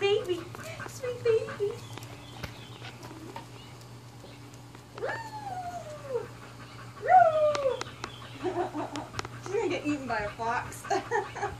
Baby. Sweet baby. Woo! Woo! She's gonna get eaten by a fox.